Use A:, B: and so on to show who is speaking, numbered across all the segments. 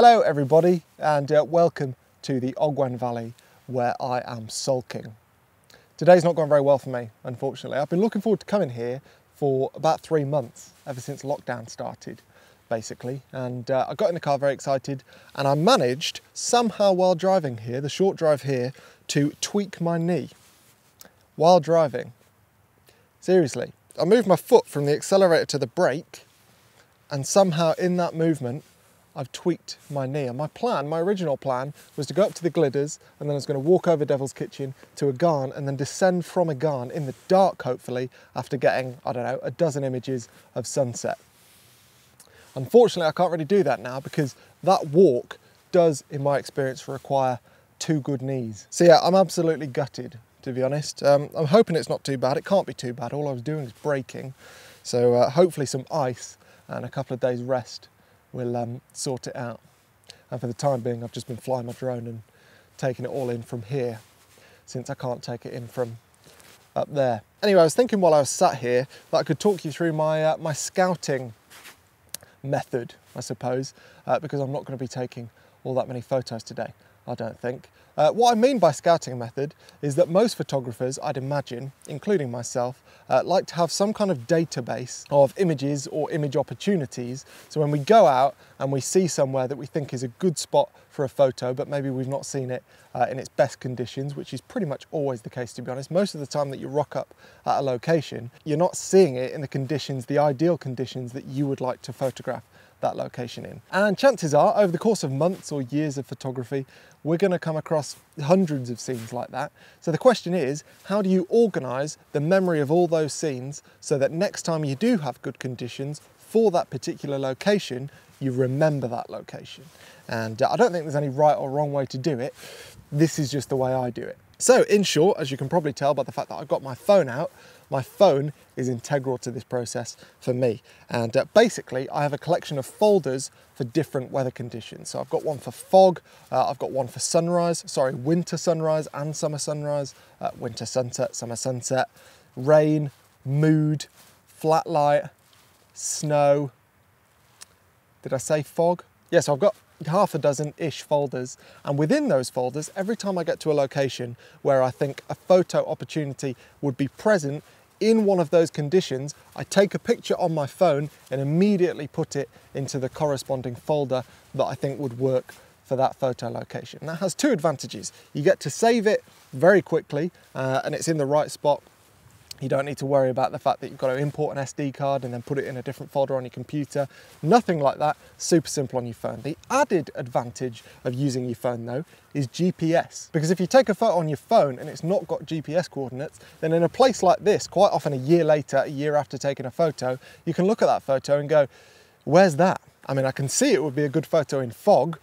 A: Hello everybody and uh, welcome to the Ogwen Valley where I am sulking. Today's not gone very well for me, unfortunately. I've been looking forward to coming here for about three months, ever since lockdown started, basically. And uh, I got in the car very excited and I managed somehow while driving here, the short drive here, to tweak my knee while driving. Seriously, I moved my foot from the accelerator to the brake and somehow in that movement I've tweaked my knee. And my plan, my original plan, was to go up to the Glyders and then I was going to walk over Devil's Kitchen to Y Garn and then descend from Y Garn in the dark, hopefully, after getting, I don't know, a dozen images of sunset. Unfortunately, I can't really do that now because that walk does, in my experience, require two good knees. So yeah, I'm absolutely gutted, to be honest. Um, I'm hoping it's not too bad. It can't be too bad. All I was doing is braking. So uh, hopefully some ice and a couple of days rest will um, sort it out. And for the time being, I've just been flying my drone and taking it all in from here, since I can't take it in from up there. Anyway, I was thinking while I was sat here that I could talk you through my, uh, my scouting method, I suppose, uh, because I'm not going to be taking all that many photos today, I don't think. Uh, what I mean by scouting method is that most photographers, I'd imagine, including myself, uh, like to have some kind of database of images or image opportunities. So when we go out and we see somewhere that we think is a good spot for a photo, but maybe we've not seen it uh, in its best conditions, which is pretty much always the case to be honest. Most of the time that you rock up at a location, you're not seeing it in the conditions, the ideal conditions that you would like to photograph that location in. And chances are, over the course of months or years of photography, we're going to come across hundreds of scenes like that. So the question is, how do you organise the memory of all those scenes so that next time you do have good conditions for that particular location, you remember that location? And uh, I don't think there's any right or wrong way to do it. This is just the way I do it. So in short, as you can probably tell by the fact that I've got my phone out, my phone is integral to this process for me. And uh, basically, I have a collection of folders for different weather conditions. So I've got one for fog, uh, I've got one for sunrise, sorry, winter sunrise and summer sunrise, uh, winter sunset, summer sunset, rain, mood, flat light, snow. Did I say fog? Yes, yeah, so I've got half a dozen-ish folders and within those folders every time I get to a location where I think a photo opportunity would be present in one of those conditions, I take a picture on my phone and immediately put it into the corresponding folder that I think would work for that photo location. That has two advantages. You get to save it very quickly uh, and it's in the right spot you don't need to worry about the fact that you've got to import an SD card and then put it in a different folder on your computer. Nothing like that, super simple on your phone. The added advantage of using your phone though is GPS. Because if you take a photo on your phone and it's not got GPS coordinates, then in a place like this, quite often a year later, a year after taking a photo, you can look at that photo and go, where's that? I mean, I can see it would be a good photo in fog,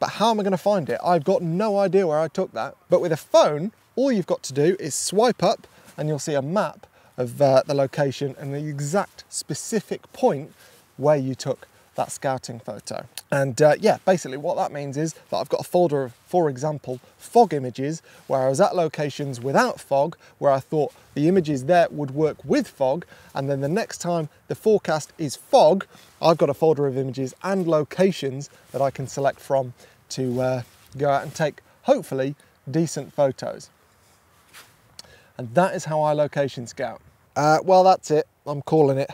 A: but how am I gonna find it? I've got no idea where I took that. But with a phone, all you've got to do is swipe up and you'll see a map of uh, the location and the exact specific point where you took that scouting photo. And uh, yeah, basically what that means is that I've got a folder of, for example, fog images where I was at locations without fog, where I thought the images there would work with fog. And then the next time the forecast is fog, I've got a folder of images and locations that I can select from to uh, go out and take, hopefully, decent photos. And that is how I location scout. Uh, well, that's it. I'm calling it.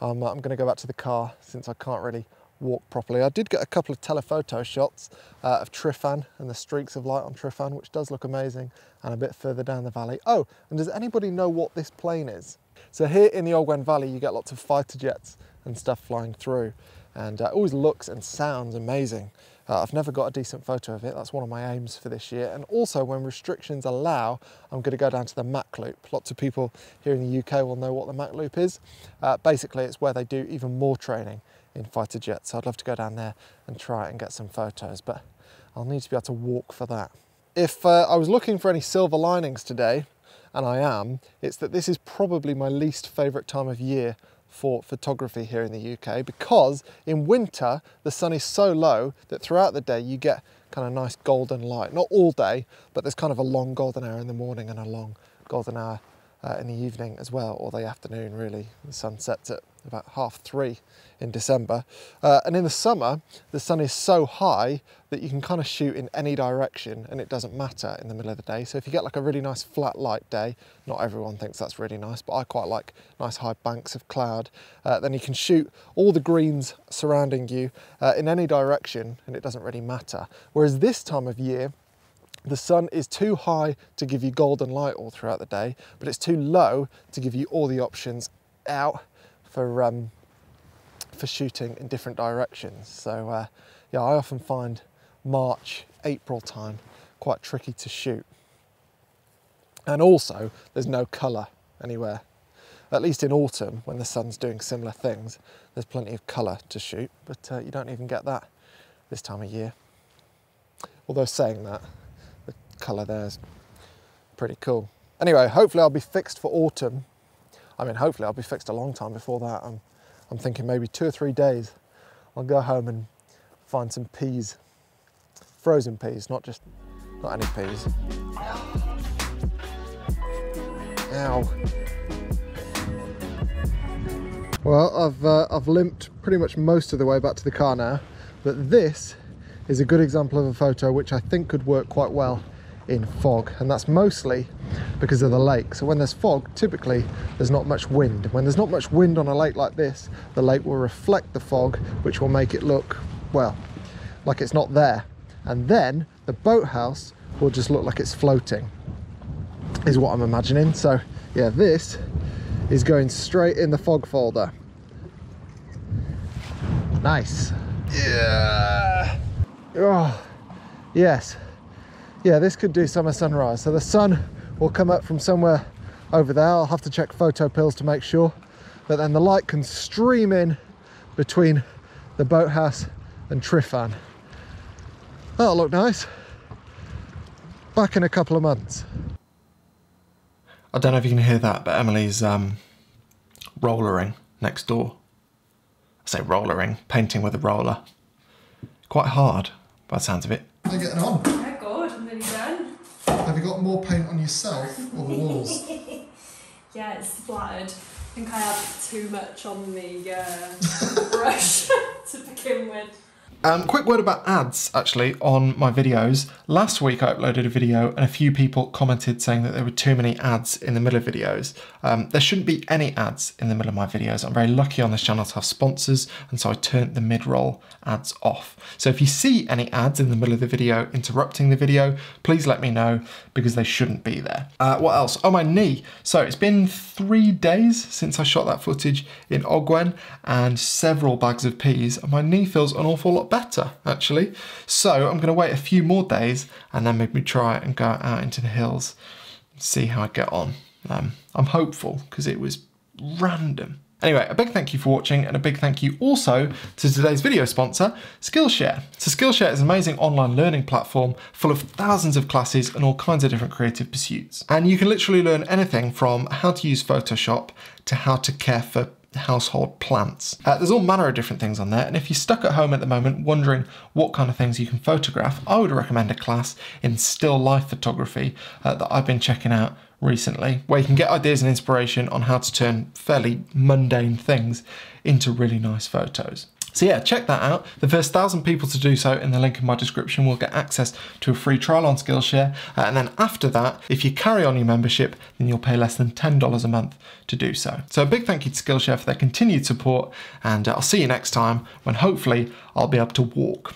A: Um, I'm going to go back to the car since I can't really walk properly. I did get a couple of telephoto shots uh, of Tryfan and the streaks of light on Tryfan, which does look amazing, and a bit further down the valley. Oh, and does anybody know what this plane is? So here in the Ogwen Valley, you get lots of fighter jets and stuff flying through, and uh, it always looks and sounds amazing. Uh, I've never got a decent photo of it. That's one of my aims for this year. And also when restrictions allow, I'm going to go down to the Mach Loop. Lots of people here in the UK will know what the Mach Loop is. Uh, basically, it's where they do even more training in fighter jets. So I'd love to go down there and try it and get some photos, but I'll need to be able to walk for that. If uh, I was looking for any silver linings today, and I am, it's that this is probably my least favourite time of year for photography here in the UK because in winter the sun is so low that throughout the day you get kind of nice golden light. Not all day, but there's kind of a long golden hour in the morning and a long golden hour uh, in the evening as well, or the afternoon really. The sun sets at about half three in December. Uh, and in the summer, the sun is so high that you can kind of shoot in any direction and it doesn't matter in the middle of the day. So if you get like a really nice flat light day, not everyone thinks that's really nice, but I quite like nice high banks of cloud, uh, then you can shoot all the greens surrounding you uh, in any direction and it doesn't really matter. Whereas this time of year, the sun is too high to give you golden light all throughout the day, but it's too low to give you all the options out for um, for shooting in different directions. So uh, yeah, I often find March, April time quite tricky to shoot. And also, there's no colour anywhere. At least in autumn, when the sun's doing similar things, there's plenty of colour to shoot, but uh, you don't even get that this time of year. Although saying that, colour there is pretty cool. Anyway, hopefully I'll be fixed for autumn. I mean, hopefully I'll be fixed a long time before that. I'm I'm thinking maybe two or three days, I'll go home and find some peas, frozen peas, not just, not any peas. Ow. Well, I've, uh, I've limped pretty much most of the way back to the car now, but this is a good example of a photo which I think could work quite well in fog and that's mostly because of the lake. So when there's fog typically there's not much wind. When there's not much wind on a lake like this the lake will reflect the fog which will make it look well like it's not there. And then the boathouse will just look like it's floating is what I'm imagining. So yeah this is going straight in the fog folder. Nice. Yeah. Oh yes yeah, this could do summer sunrise. So the sun will come up from somewhere over there. I'll have to check PhotoPills to make sure. But then the light can stream in between the boathouse and Tryfan. That'll look nice. Back in a couple of months.
B: I don't know if you can hear that, but Emily's um, rollering next door. I say rollering, painting with a roller. Quite hard by the sounds of it.
A: How are you getting on?
C: Have
A: paint on the walls?
C: yeah, it's splattered. I think I had too much on the uh, brush to begin with.
B: Um, quick word about ads actually on my videos. Last week I uploaded a video and a few people commented saying that there were too many ads in the middle of videos. Um, there shouldn't be any ads in the middle of my videos. I'm very lucky on this channel to have sponsors and so I turned the mid-roll ads off. So if you see any ads in the middle of the video interrupting the video, please let me know because they shouldn't be there. Uh, what else? Oh, my knee. So it's been three days since I shot that footage in Ogwen and several bags of peas and my knee feels an awful lot better actually. So I'm going to wait a few more days and then maybe try and go out into the hills, and see how I get on. Um, I'm hopeful because it was random. Anyway, a big thank you for watching and a big thank you also to today's video sponsor, Skillshare. So Skillshare is an amazing online learning platform full of thousands of classes and all kinds of different creative pursuits. And you can literally learn anything from how to use Photoshop to how to care for household plants. Uh, there's all manner of different things on there, and if you're stuck at home at the moment wondering what kind of things you can photograph, I would recommend a class in still life photography uh, that I've been checking out recently, where you can get ideas and inspiration on how to turn fairly mundane things into really nice photos. So yeah, check that out. The first thousand people to do so in the link in my description will get access to a free trial on Skillshare. Uh, and then after that, if you carry on your membership, then you'll pay less than $10 a month to do so. So a big thank you to Skillshare for their continued support. And uh, I'll see you next time when hopefully I'll be able to walk.